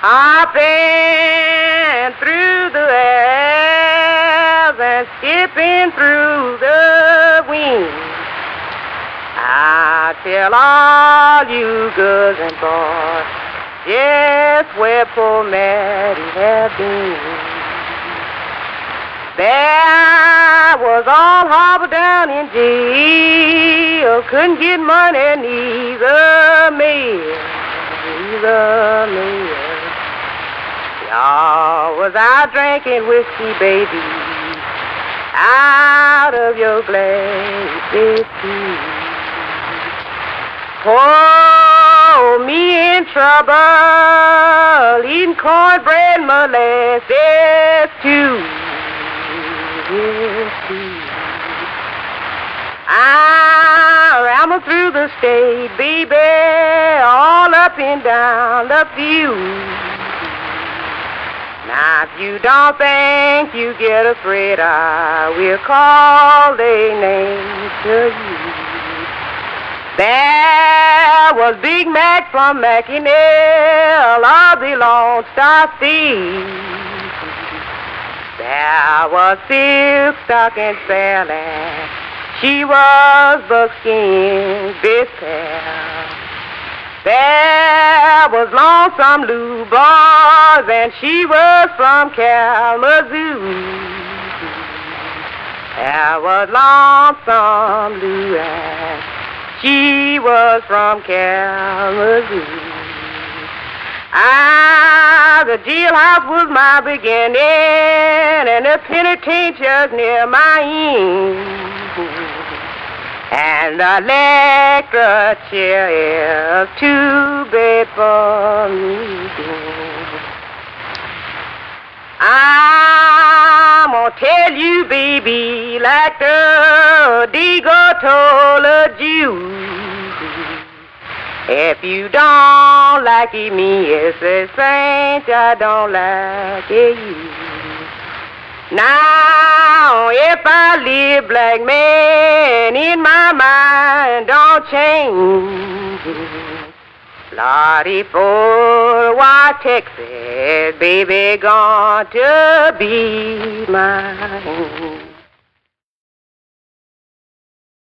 Hopping through the air and skipping through the wind. I tell all you girls and boys just where poor Mattie have been. There was all harbor down in jail, couldn't get money neither mail, neither mail. Y'all was out drinking whiskey, baby, out of your glass, too. Oh, me in trouble, eating cornbread, molasses too. Yes. I ramble through the state, baby, all up and down the view. Now, if you don't think you get a afraid, I will call their names to you. There was Big Mac from Macamere, of the Lone Star Thief. There was Silk Stocking Sally, she was Buckskin's best pal. There was Lonesome Lou Boys, and she was from Kalamazoo. There was Lonesome Lou, and she was from Kalamazoo. Ah, the jailhouse was my beginning, and the penitentiary's near my end. And the electric chair is too bad for me. I'm gonna tell you, baby, like the Deagle told a Jew. If you don't like me, it's the saint I don't like you. Now, if I live black man in my mind, don't change. Lottie for why Texas, baby, gone to be mine.